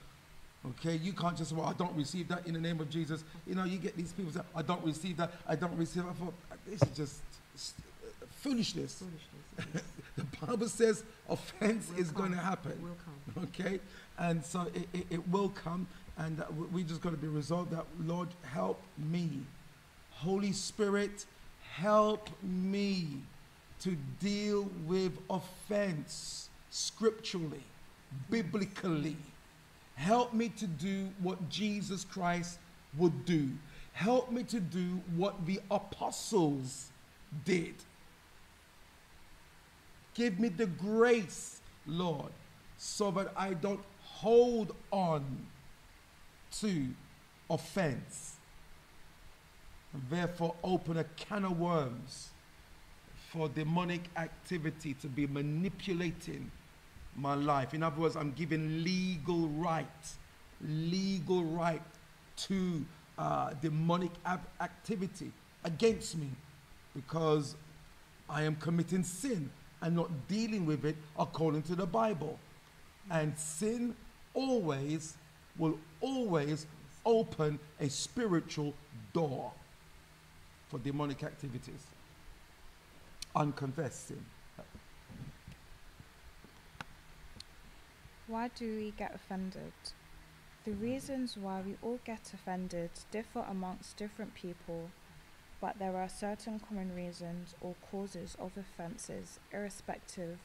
Okay, you can't just, well, I don't receive that in the name of Jesus. You know, you get these people say, I don't receive that, I don't receive that. I thought, This is just foolishness. Foolishness. is. The Bible says offense Will is going to happen. Come. Okay? And so it, it, it will come, and uh, we- we just got to be resolved that, Lord, help me. Holy Spirit, help me to deal with offense scripturally, biblically. Help me to do what Jesus Christ would do. Help me to do what the apostles did. Give me the grace, Lord, so that I don't hold on to offense. And therefore, open a can of worms for demonic activity to be manipulating my life. In other words, I'm giving legal right, legal right to uh, demonic ab- activity against me because I am committing sin and not dealing with it according to the Bible. And sin always will always open a spiritual door for demonic activities. Unconfessed sin. Why do we get offended? The reasons why we all get offended differ amongst different people, but there are certain common reasons or causes of offences, irrespective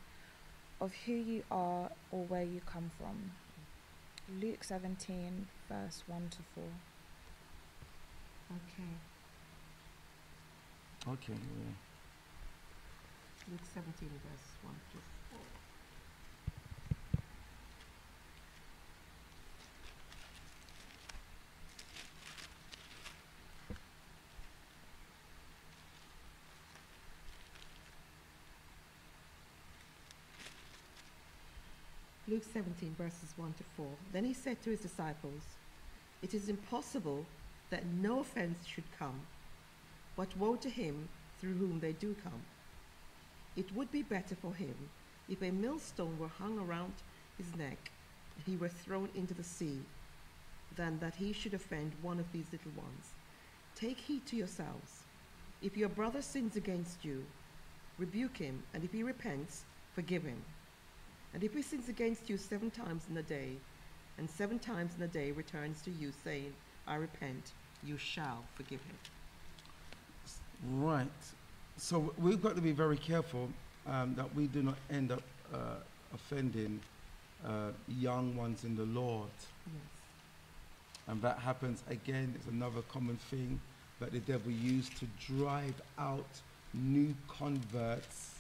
of who you are or where you come from. Luke 17, verse 1 to 4. Okay. Okay. yeah. Luke 17, verse 1 to 4. Luke 17, verses 1 to 4. Then he said to his disciples, It is impossible that no offense should come, but woe to him through whom they do come. It would be better for him if a millstone were hung around his neck and he were thrown into the sea, than that he should offend one of these little ones. Take heed to yourselves. If your brother sins against you, rebuke him, and if he repents, forgive him. And if he sins against you seven times in a day, and seven times in a day returns to you, saying, I repent, you shall forgive him. Right. So we've got to be very careful um, that we do not end up uh, offending uh, young ones in the Lord. Yes. And that happens again, it's another common thing that the devil used to drive out new converts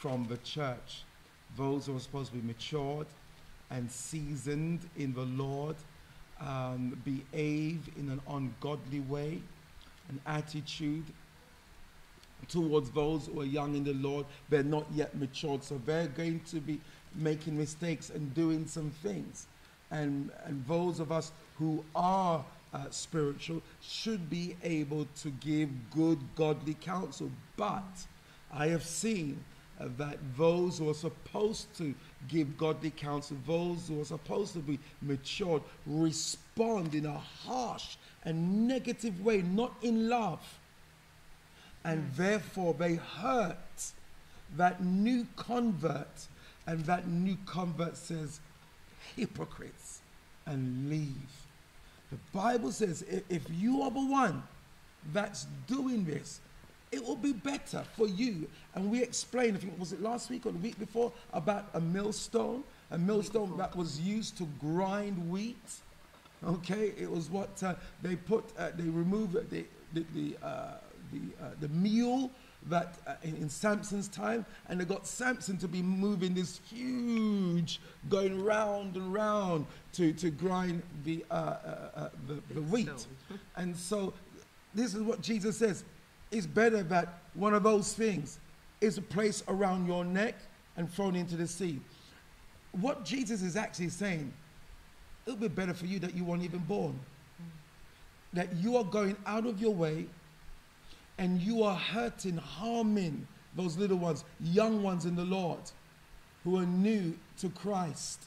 from the church. Those who are supposed to be matured and seasoned in the Lord, um, behave in an ungodly way, an attitude towards those who are young in the Lord. They're not yet matured, so they're going to be making mistakes and doing some things. And, and those of us who are uh, spiritual should be able to give good, godly counsel. But I have seen that those who are supposed to give godly counsel, those who are supposed to be matured, respond in a harsh and negative way, not in love. And mm. therefore, they hurt that new convert, and that new convert says, hypocrites, and leave. The Bible says if you are the one that's doing this, it will be better for you. And we explained, I think, was it last week or the week before, about a millstone? A millstone that was used to grind wheat. Okay, it was what uh, they put, uh, they removed the, the, the, uh, the, uh, the mule that uh, in, in Samson's time, and they got Samson to be moving this huge, going round and round to, to grind the, uh, uh, uh, the, the wheat. And so, this is what Jesus says it's better that one of those things is placed around your neck and thrown into the sea. What Jesus is actually saying, it'll be better for you that you weren't even born. That you are going out of your way and you are hurting, harming those little ones, young ones in the Lord who are new to Christ.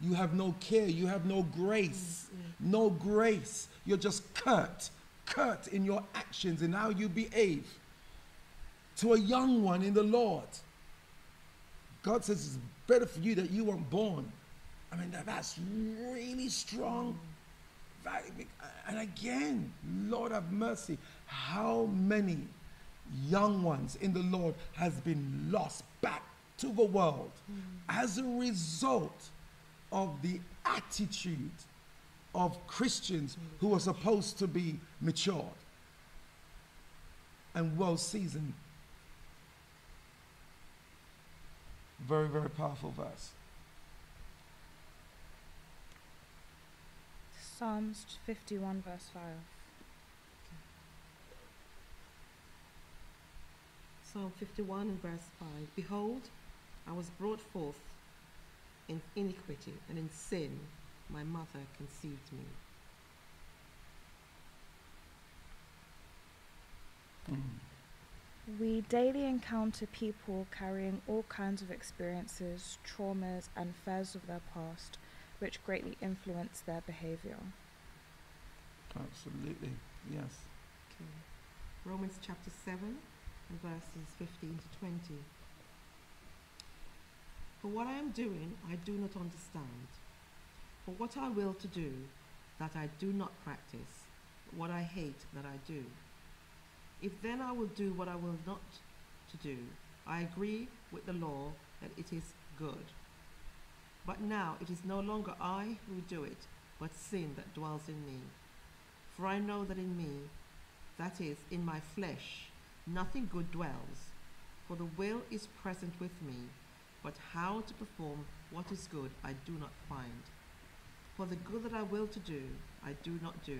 You have no care, you have no grace, mm, mm. no grace. You're just curt, curt in your actions and how you behave to a young one in the Lord. God says it's better for you that you weren't born. I mean, that, that's really strong. And again, Lord have mercy. How many young ones in the Lord has been lost back to the world hmm. as a result of the attitude of Christians who are supposed to be matured and well seasoned. Very, very powerful verse. Psalms 51, verse 5. Psalm 51 and verse 5. Behold, I was brought forth in iniquity, and in sin my mother conceived me. We daily encounter people carrying all kinds of experiences, traumas, and fears of their past, which greatly influence their behavior. Absolutely. Yes. Okay. Romans chapter 7 and verses 15 to 20. For what I am doing, I do not understand. For what I will to do, that I do not practice, what I hate, that I do. If then I will do what I will not to do, I agree with the law that it is good. But now it is no longer I who do it, but sin that dwells in me. For I know that in me, that is, in my flesh, nothing good dwells. For the will is present with me, but how to perform what is good I do not find. For the good that I will to do, I do not do,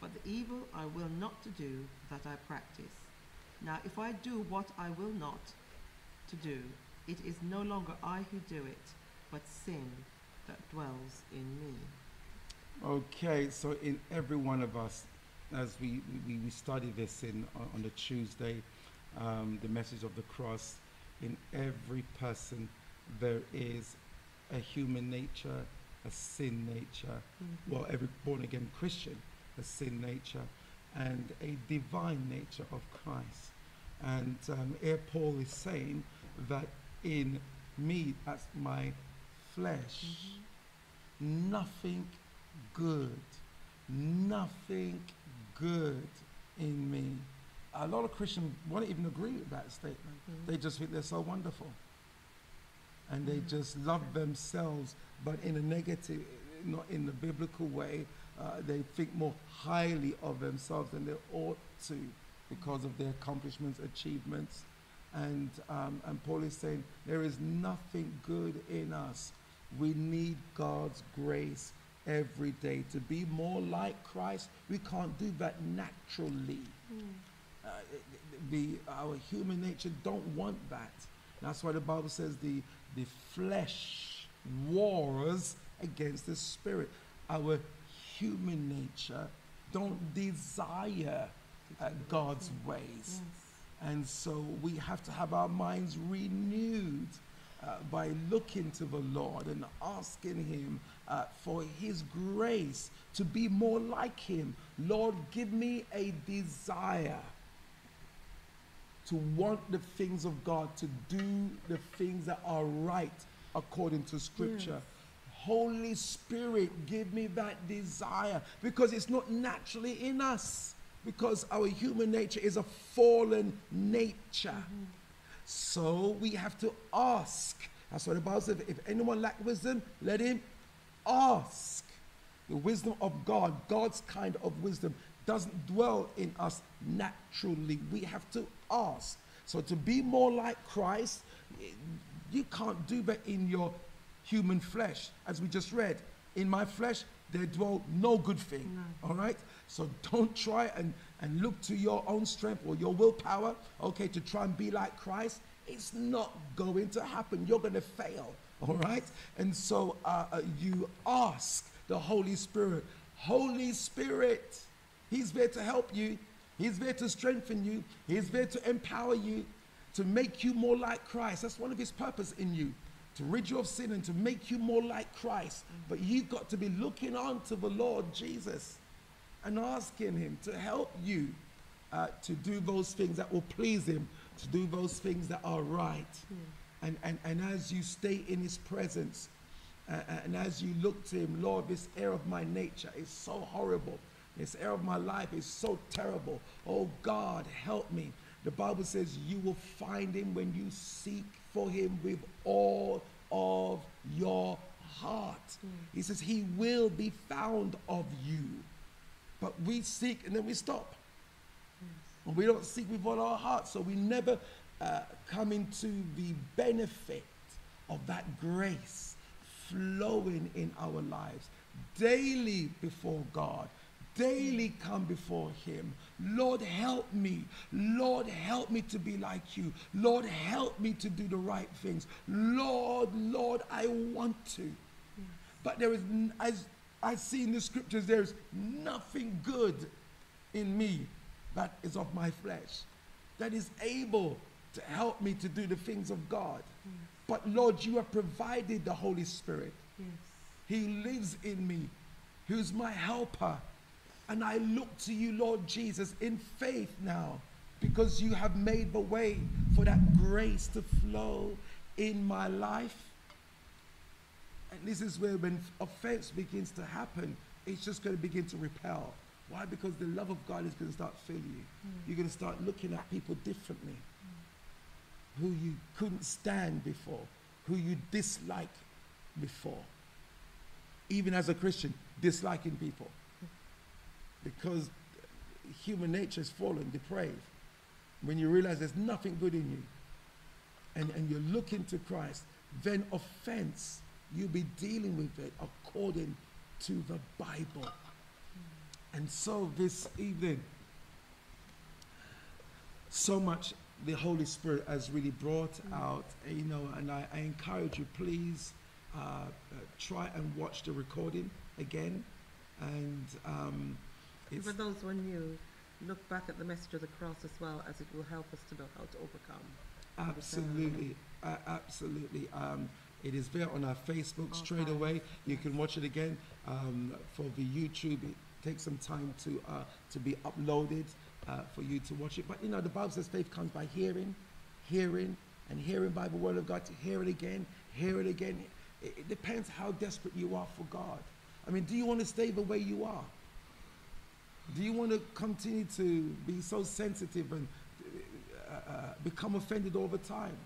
but the evil I will not to do, that I practice. Now if I do what I will not to do, it is no longer I who do it, but sin that dwells in me. Okay, so in every one of us, as we, we, we study this in, on, on the Tuesday, um, the message of the cross, in every person there is a human nature, a sin nature, well, every born again Christian, a sin nature, and a divine nature of Christ. And um, here Paul is saying that in me, that's my flesh, nothing good, nothing good in me. a lot of Christians won't even agree with that statement. Mm. They just think they're so wonderful. And they just love themselves, but in a negative, not in the biblical way. Uh, they think more highly of themselves than they ought to because of their accomplishments, achievements. And, um, and Paul is saying there is nothing good in us. We need God's grace every day to be more like Christ. We can't do that naturally. Mm. Uh, the, our human nature don't want that. That's why the Bible says the, the flesh wars against the spirit. Our human nature don't desire uh, God's ways. Yes. And so we have to have our minds renewed uh, by looking to the Lord and asking Him uh, for His grace to be more like Him. Lord, give me a desire to want the things of God, to do the things that are right according to Scripture. Yes. Holy Spirit, give me that desire because it's not naturally in us. Because our human nature is a fallen nature. So we have to ask. That's what the Bible says. If anyone lack wisdom, let him ask. The wisdom of God, God's kind of wisdom, doesn't dwell in us naturally. We have to ask. So to be more like Christ, you can't do that in your human flesh. As we just read, in my flesh, there dwell no good thing. No. All right? So don't try and, and look to your own strength or your willpower, okay, to try and be like Christ. It's not going to happen. You're going to fail. All right? And so uh, uh, you ask the Holy Spirit, Holy Spirit, He's there to help you. He's there to strengthen you. He's there to empower you, to make you more like Christ. That's one of His purpose in you, to rid you of sin and to make you more like Christ. But you've got to be looking on to the Lord Jesus and asking Him to help you uh, to do those things that will please Him, to do those things that are right. And, and, and as you stay in His presence, uh, and as you look to Him, Lord, this air of my nature is so horrible. This air of my life is so terrible. Oh God, help me. The Bible says you will find Him when you seek for Him with all of your heart. He says He will be found of you. But we seek and then we stop. And we don't seek with all our heart. So we never uh, come into the benefit of that grace flowing in our lives daily before God. Daily come before Him. Lord, help me. Lord, help me to be like you. Lord, help me to do the right things. Lord, Lord, I want to. But there is, as I see in the scriptures, there is nothing good in me that is of my flesh, that is able to help me to do the things of God. But Lord, you have provided the Holy Spirit. Yes. He lives in me, who's my helper. And I look to you, Lord Jesus, in faith now, because you have made the way for that grace to flow in my life. And this is where, when offense begins to happen, it's just going to begin to repel. Why? Because the love of God is going to start filling you. Hmm. You're going to start looking at people differently hmm. who you couldn't stand before, who you dislike before. Even as a Christian, disliking people. Because human nature is fallen, depraved. When you realize there's nothing good in you and, and you're looking to Christ, then offense, you'll be dealing with it according to the Bible. And so this evening, so much the Holy Spirit has really brought out, uh, you know, and I, I encourage you, please uh, uh, try and watch the recording again. And um, it's, For those who are new, look back at the message of the cross as well, as it will help us to know how to overcome. absolutely, uh, absolutely. Um, it is there on our Facebook straight Okay. away. You can watch it again um, for the YouTube. It takes some time to uh, to be uploaded uh, for you to watch it. But you know, the Bible says faith comes by hearing, hearing, and hearing by the word of God. To hear it again, hear it again. It, it depends how desperate you are for God. I mean, do you want to stay the way you are? Do you want to continue to be so sensitive and uh, uh, become offended all the time?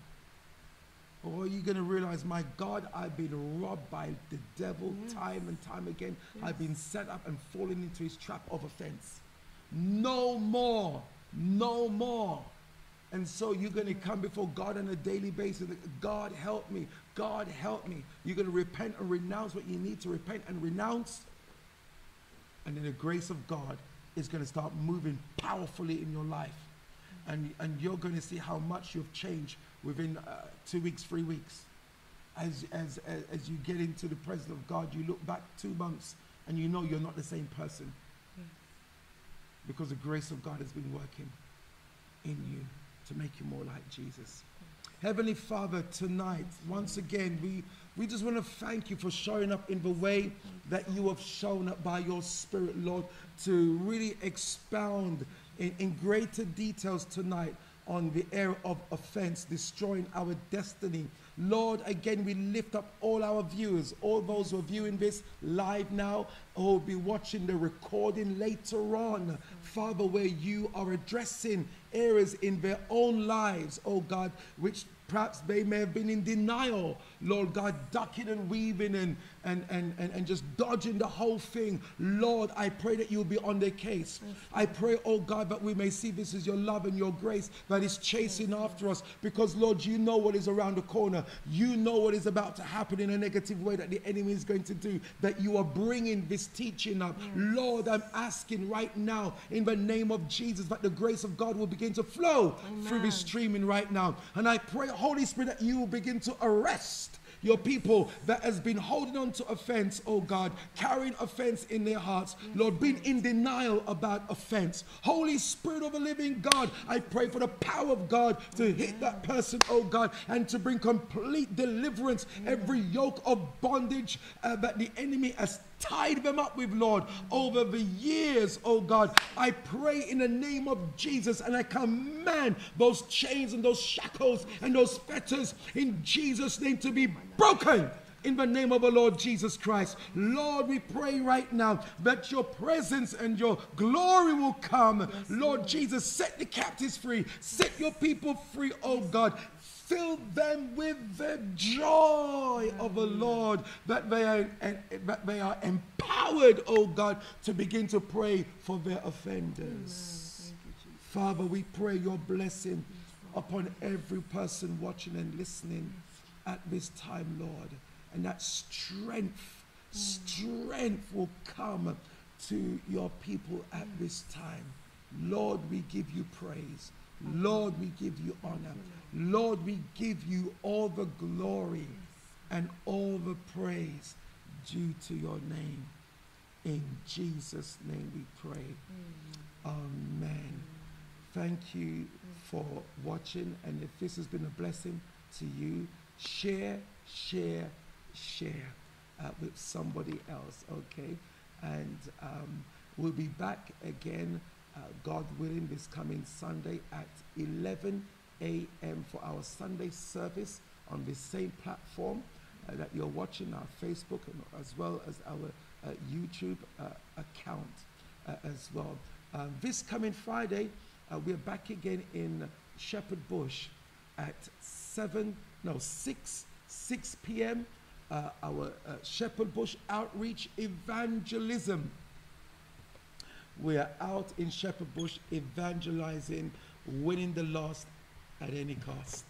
Or are you going to realize, my God, I've been robbed by the devil Yes. time and time again. I've been set up and fallen into his trap of offense. No more. No more. And so you're going to come before God on a daily basis. God, help me. God, help me. You're going to repent and renounce what you need to repent and renounce. And then the grace of God is going to start moving powerfully in your life. And, and you're going to see how much you've changed within uh, two weeks, three weeks. As, as, as, as you get into the presence of God, you look back two months and you know you're not the same person because the grace of God has been working in you to make you more like Jesus. Heavenly Father, tonight, once again, we, we just want to thank you for showing up in the way that you have shown up by your Spirit, Lord, to really expound in, in greater details tonight on the area of offense, destroying our destiny. Lord, again, we lift up all our viewers, all those who are viewing this live now, or will be watching the recording later on. Father, where you are addressing areas in their own lives, oh God, which perhaps they may have been in denial, Lord God, ducking and weaving and, and, and, and, and just dodging the whole thing. Lord, I pray that you'll be on their case. I pray, oh God, that we may see this is your love and your grace that is chasing after us because, Lord, you know what is around the corner. You know what is about to happen in a negative way that the enemy is going to do, that you are bringing this teaching up. Lord, I'm asking right now in the name of Jesus that the grace of God will begin to flow through this streaming right now. And I pray, Holy Spirit, that you will begin to arrest your people that has been holding on to offense, oh God, carrying offense in their hearts, Lord, being in denial about offense. Holy Spirit of the living God, I pray for the power of God to hit that person, oh God, and to bring complete deliverance, every yoke of bondage uh, that the enemy has tied them up with, Lord, over the years, oh God. I pray in the name of Jesus and I command those chains and those shackles and those fetters in Jesus' name to be broken. In the name of the Lord Jesus Christ. Lord, we pray right now that your presence and your glory will come. Lord Jesus, set the captives free. Set your people free, oh God. Fill them with the joy of the Lord that they are and that they are empowered, oh God, to begin to pray for their offenders. Father, we pray your blessing upon every person watching and listening at this time, Lord. And that strength, strength will come to your people at this time. Lord, we give you praise. Lord, we give you honor. Lord, we give you all the glory and all the praise due to your name. In Jesus' name we pray. Amen. Thank you for watching. And if this has been a blessing to you, share, share, share uh, with somebody else, okay? And um, we'll be back again, uh, God willing, this coming Sunday at 11 a.m. for our Sunday service on this same platform uh, that you're watching, our Facebook, and as well as our uh, YouTube uh, account uh, as well. Um, this coming Friday, uh, we're back again in Shepherd Bush at 7, no, 6, 6 p.m. Our Shepherd Bush Outreach Evangelism. We are out in Shepherd Bush evangelizing, winning the lost at any cost.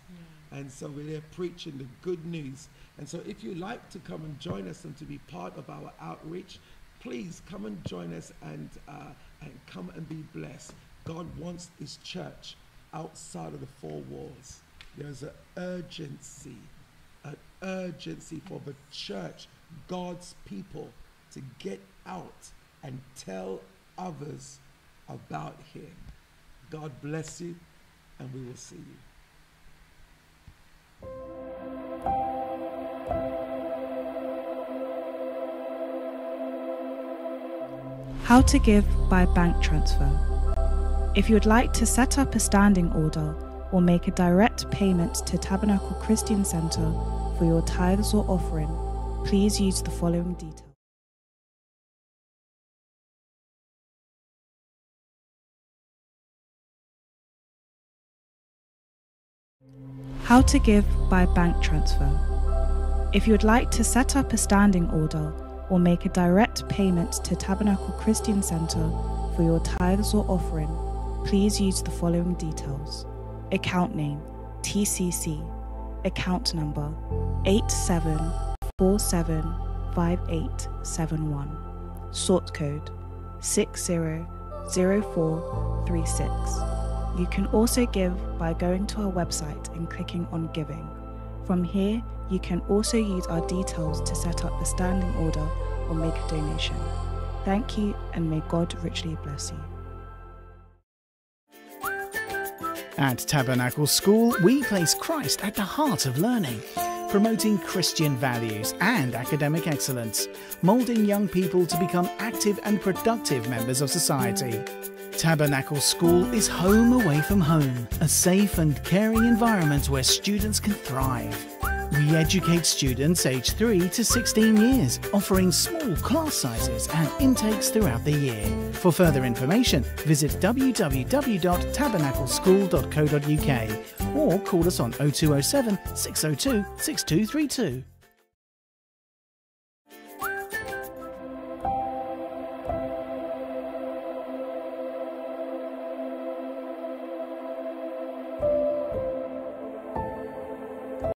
And so we're there preaching the good news. And so if you like to come and join us and to be part of our outreach, please come and join us and, uh, and come and be blessed. God wants his church outside of the four walls. There's an urgency, an urgency for the church, God's people, to get out and tell others about him. God bless you, and we will see you. How to give by bank transfer. If you would like to set up a standing order or make a direct payment to Tabernacle Christian Center for your tithes or offering, please use the following details. How to give by bank transfer. If you would like to set up a standing order or make a direct payment to Tabernacle Christian Center for your tithes or offering, please use the following details account name TCC, account number 87475871, sort code 600436. You can also give by going to our website and clicking on Giving. From here, you can also use our details to set up the standing order or make a donation. Thank you, and may God richly bless you. At Tabernacle School, we place Christ at the heart of learning, promoting Christian values and academic excellence, moulding young people to become active and productive members of society. Tabernacle School is home away from home, a safe and caring environment where students can thrive. We educate students aged 3 to 16 years, offering small class sizes and intakes throughout the year. For further information, visit www.tabernacleschool.co.uk or call us on 0207 602 6232.